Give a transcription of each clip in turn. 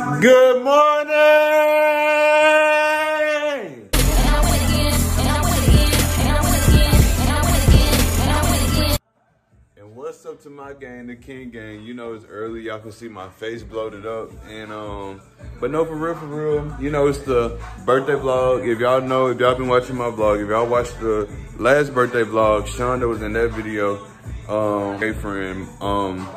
Good morning! And what's up to my gang, the King Gang? You know it's early, y'all can see my face bloated up. And um, but no for real, for real, you know it's the birthday vlog. If y'all know, if y'all been watching my vlog, if y'all watched the last birthday vlog, Shonda was in that video. Um, hey friend, um,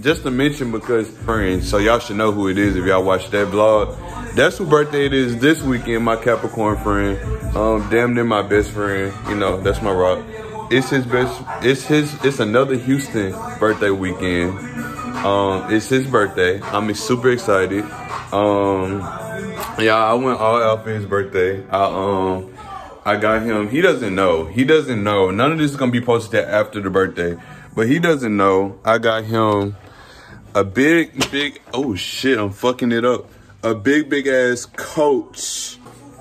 just to mention because friends, so y'all should know who it is if y'all watch that vlog. That's who birthday it is this weekend, my Capricorn friend. Um, damn near my best friend. You know, that's my rock. It's his best, it's his, it's another Houston birthday weekend. Um, it's his birthday. I'm super excited. Um, yeah, I went all out for his birthday. I, um, I got him, he doesn't know. He doesn't know. None of this is gonna be posted after the birthday. But he doesn't know. I got him a big, big, oh shit, I'm fucking it up. A big, big ass coach.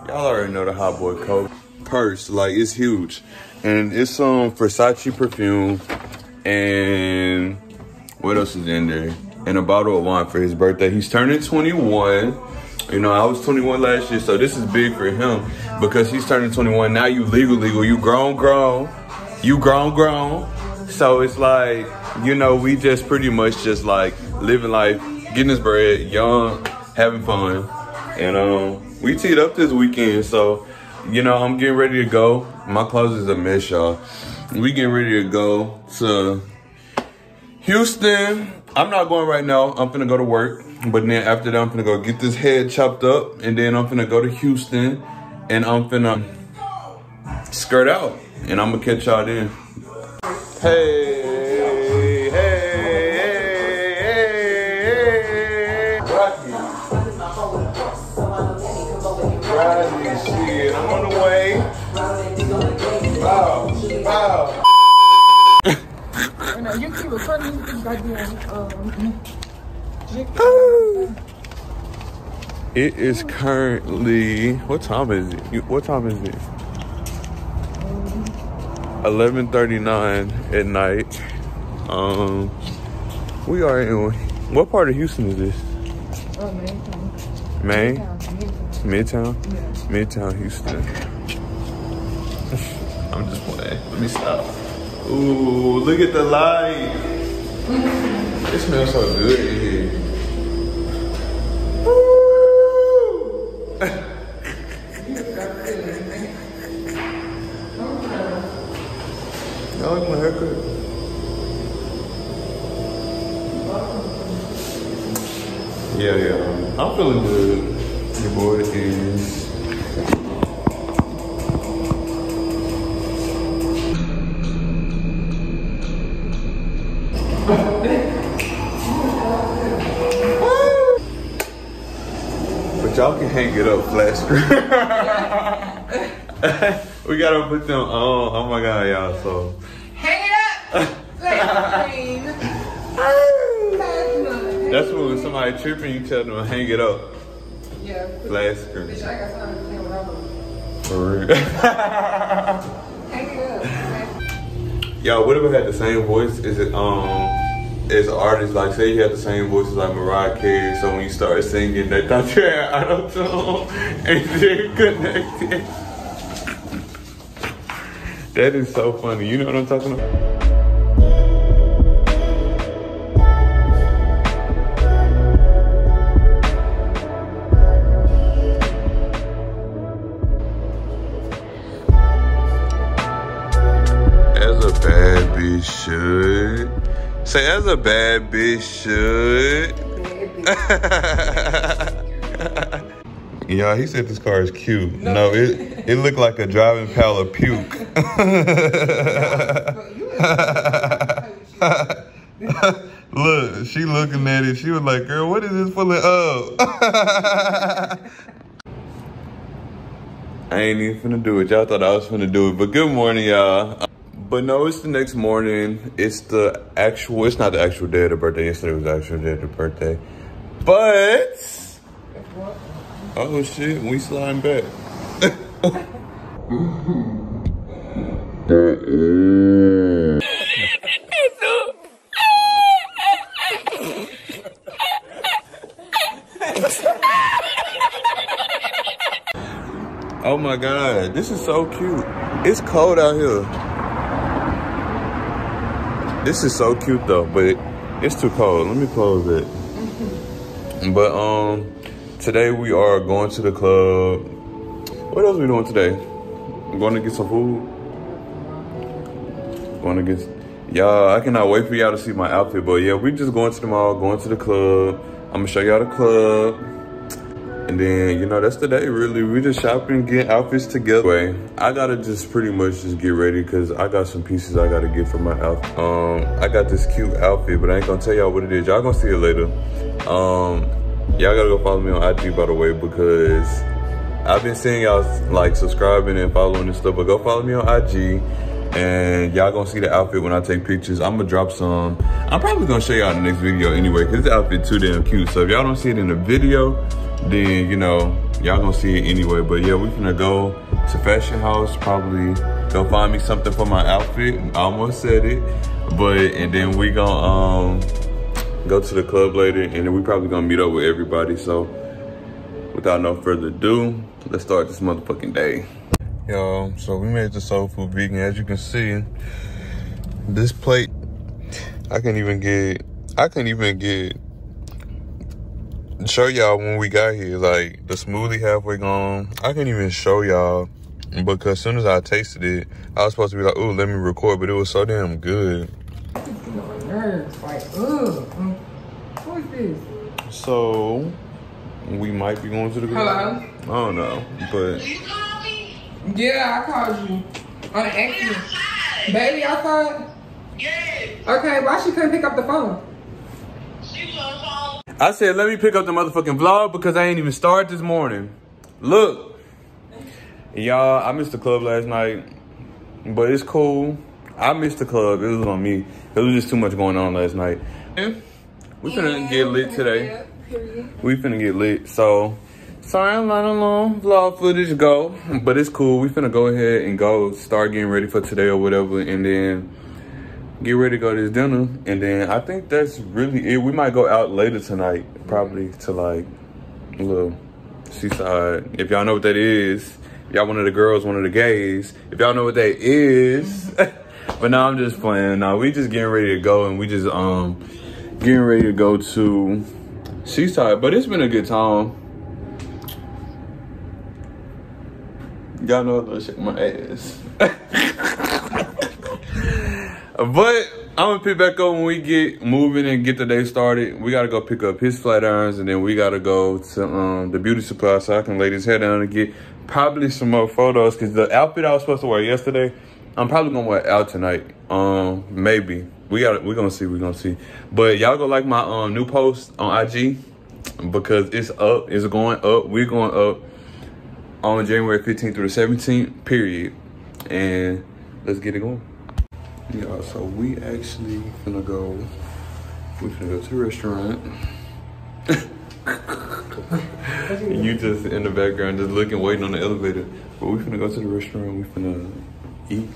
Y'all already know the hot boy coat. Purse, like it's huge. And it's some Versace perfume. And what else is in there? And a bottle of wine for his birthday. He's turning 21. You know, I was 21 last year, so this is big for him because he's turning 21. Now you legal, legal. You grown, grown. You grown, grown. So it's like, you know, we just pretty much just like living life, getting his bread, young, having fun. And um, we teed up this weekend, so you know, I'm getting ready to go. My clothes is a mess, y'all. We getting ready to go to Houston. I'm not going right now. I'm gonna go to work. But then after that, I'm gonna go get this head chopped up. And then I'm gonna go to Houston. And I'm gonna skirt out. And I'm gonna catch y'all then. Hey, hey, hey, hey, hey. Rocky. Rocky, shit. I'm on the way. Wow, wow. You keep recording. You got um, It is currently what time is it? What time is it? Eleven thirty nine at night. Um, we are in what part of Houston is this? oh man, Maine, Midtown. Midtown, Midtown Houston. I'm just playing. Let me stop. Ooh, look at the light. It smells so good in here. I'm feeling good. Your boy is. But y'all can hang it up flat screen. we gotta put them on. Oh my god, y'all. So. Hang it up. That's when somebody tripping, you tell them to hang it up. Yeah. Screen. Bitch, I got something to without them. For real. Hang it up. Yo, what if I had the same voice? Is it um as artists, like say you had the same voice as like Mariah Carey, so when you started singing, they thought you had auto tune and then connected. That is so funny. You know what I'm talking about? Say as a bad bitch should. Yeah, he said this car is cute. No, it it looked like a driving pile of puke. Look, she looking at it. She was like, "Girl, what is this full of?" I ain't even finna do it. Y'all thought I was finna do it, but good morning, y'all. But no, it's the next morning. It's the actual. It's not the actual day of the birthday. Yesterday was the actual day of the birthday. But oh shit, we sliding back. oh my god, this is so cute. It's cold out here. This is so cute though, but it's too cold. Let me close it. But um, today we are going to the club. What else are we doing today? I'm going to get some food. Going to get, y'all. I cannot wait for y'all to see my outfit. But yeah, we just going to the mall, going to the club. I'm gonna show y'all the club. And then, you know, that's the day really. We just shopping, get outfits together. Anyway, I gotta just pretty much just get ready because I got some pieces I gotta get for my outfit. Um, I got this cute outfit, but I ain't gonna tell y'all what it is. Y'all gonna see it later. Um, y'all gotta go follow me on IG by the way because I've been seeing y'all like subscribing and following and stuff, but go follow me on IG and y'all gonna see the outfit when I take pictures. I'm gonna drop some. I'm probably gonna show y'all in the next video anyway, cause the outfit too damn cute. So if y'all don't see it in the video, then you know, y'all gonna see it anyway. But yeah, we gonna go to Fashion House, probably go find me something for my outfit. I almost said it, but and then we gonna um go to the club later and then we probably gonna meet up with everybody. So without no further ado, let's start this motherfucking day. Yo, so we made the soul food vegan. As you can see, this plate, I can't even get, I can't even get, show y'all when we got here. Like, the smoothie halfway gone. I can't even show y'all because as soon as I tasted it, I was supposed to be like, oh, let me record, but it was so damn good. Nerves, like, ugh. What is this? So, we might be going to the Hello? I don't know, but Yeah, I called you on accident. Baby I outside? Yes, Okay, why she couldn't pick up the phone? she was on phone. I said, let me pick up the motherfucking vlog because I ain't even started this morning. Look, y'all, I missed the club last night, but it's cool. I missed the club. It was on me. It was just too much going on last night. We finna get lit today. We finna get lit. So, sorry I'm not alone. Vlog footage go, but it's cool. We finna go ahead and go start getting ready for today or whatever, and then get ready to go to this dinner. And then I think that's really it. We might go out later tonight, probably to like a little seaside. If y'all know what that is, y'all one of the girls, one of the gays. If y'all know what that is, but now I'm just playing. Now we just getting ready to go, and we just um getting ready to go to seaside. But it's been a good time. Y'all know I shake my ass. But I'm gonna pick back up when we get moving and get the day started. We gotta go pick up his flat irons and then we gotta go to um, the beauty supply so I can lay this head down and get probably some more photos because the outfit I was supposed to wear yesterday, I'm probably gonna wear out tonight. Um, maybe. We got to we're gonna see, we're gonna see. But y'all go like my um new post on IG because it's up, it's going up, we're going up on January 15th through the 17th, period. And let's get it going. Yeah, so we actually gonna go. we gonna go to the restaurant. and you just in the background, just looking, waiting on the elevator. But we finna go to the restaurant. We finna eat,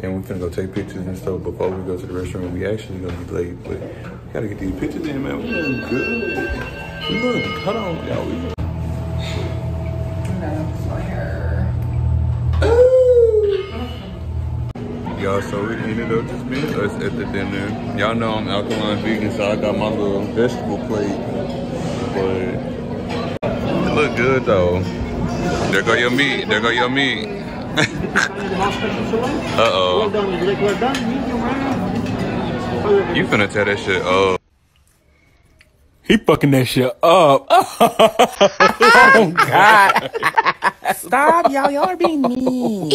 and we finna go take pictures and stuff. Before we go to the restaurant, we actually gonna be late, but gotta get these pictures in, man. We look good. We look. Hold on, y'all. Y'all, so we ended up just being us at the dinner. Y'all know I'm alkaline vegan, so I got my little vegetable plate. But it look good though. There go your meat. There go your meat. uh oh. You finna tear that shit up. He fucking that shit up. oh God! Stop, y'all. Y'all are being mean.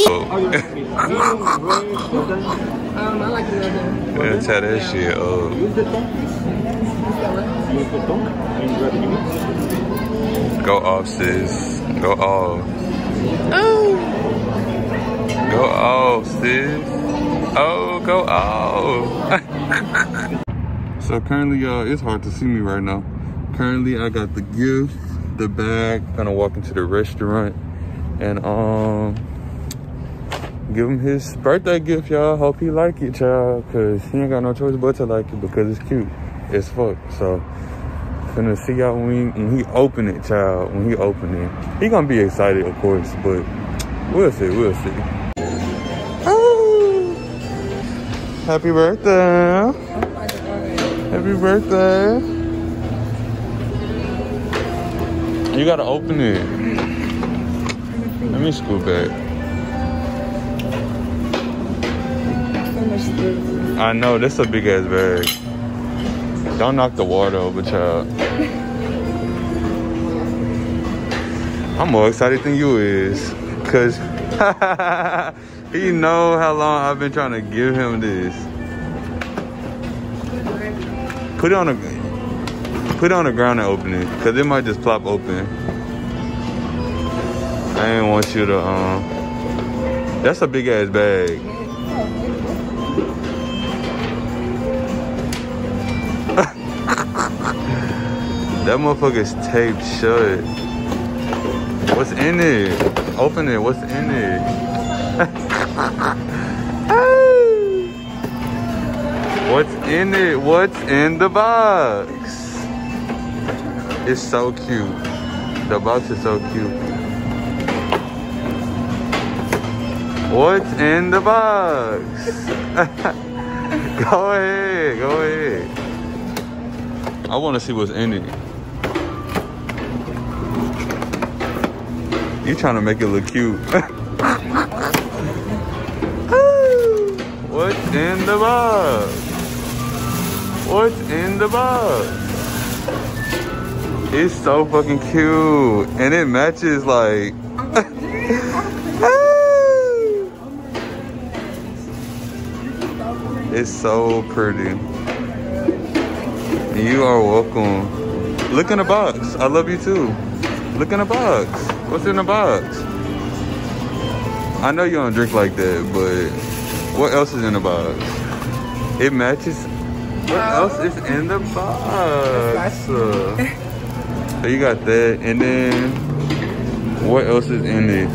Oh. Um, I like the other. Finna tear that shit up. Go off, sis. Go off. Oh. Go off, sis. Oh, go off. so currently, y'all, it's hard to see me right now. Currently, I got the gift, the bag, kind of walking to the restaurant, and um, give him his birthday gift, y'all. Hope he like it, y'all, cause he ain't got no choice but to like it because it's cute as fuck. So finna see y'all when he, when he open it, child. When he open it, he gonna be excited, of course, but we'll see, we'll see. Oh, happy birthday! Happy birthday! You gotta open it. Let me scoot back. I know this a big ass bag. Don't knock the water over, child. I'm more excited than you is, cause he know how long I've been trying to give him this. Put it on the put it on the ground and open it, cause it might just plop open. I didn't want you to um. That's a big ass bag. That motherfucker's taped shut. What's in it? Open it. What's in it? What's in it? What's in the box? It's so cute. The box is so cute. What's in the box? go ahead. Go ahead. I want to see what's in it. You trying to make it look cute. What's in the box? What's in the box? It's so fucking cute. And it matches like... it's so pretty. You are welcome. Look in the box. I love you too. Look in the box. What's in the box? I know you don't drink like that, but what else is in the box? It matches. What else is in the box? so you got that, and then what else is in it?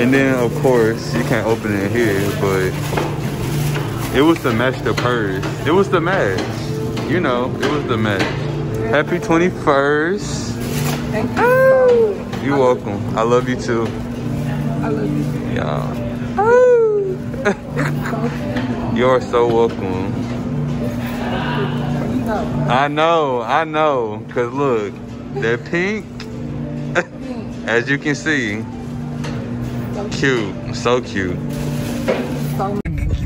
And then of course you can't open it here, but it was to match the purse. It was the match. You know, it was the match. Happy 21st. Thank you. Oh! You're welcome. I love you too. I love you. Y'all. Yeah. Oh! You're so welcome. I know, I know. Cause look, that pink, as you can see, cute, so cute.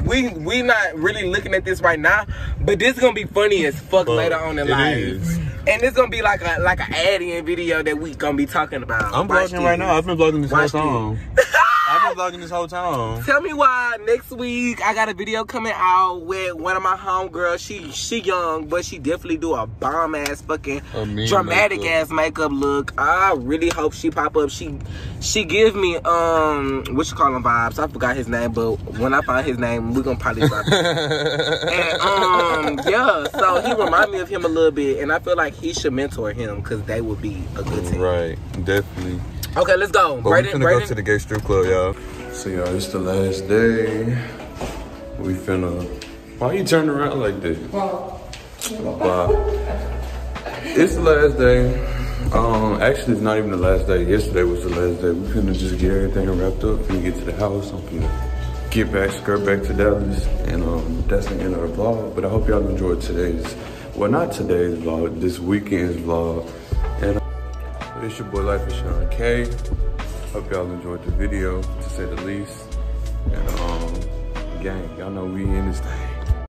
We we not really looking at this right now, but this gonna be funny as fuck But later on in life. is. And it's gonna be like a like a add-in video that we gonna be talking about. I'm Watch vlogging right now. I've been vlogging this whole Watch time. I've been vlogging this whole time. Tell me why next week I got a video coming out with one of my homegirls. She she young, but she definitely do a bomb ass fucking dramatic makeup. ass makeup look. I really hope she pop up. She she give me um what you call him vibes. I forgot his name, but when I find his name, we're gonna probably drop it. and um yeah, so he remind me of him a little bit, and I feel like he should mentor him because they would be a good team. Right, definitely. Okay, let's go. But Brayden, we finna go Brayden- to the gay strip club, y'all. So y'all, it's the last day. We finna. Why you turn around like this? Well, Wow. It's the last day. Um, actually, it's not even the last day. Yesterday was the last day. We finna just get everything wrapped up. Finna get to the house. I'm finna get back, skirt back to Dallas, and um, that's the end of the vlog. But I hope y'all enjoyed today's, well, not today's vlog, this weekend's vlog. It's your boy Life is Chaughn K. Hope y'all enjoyed the video, to say the least. And um, gang, y'all know we in this thing.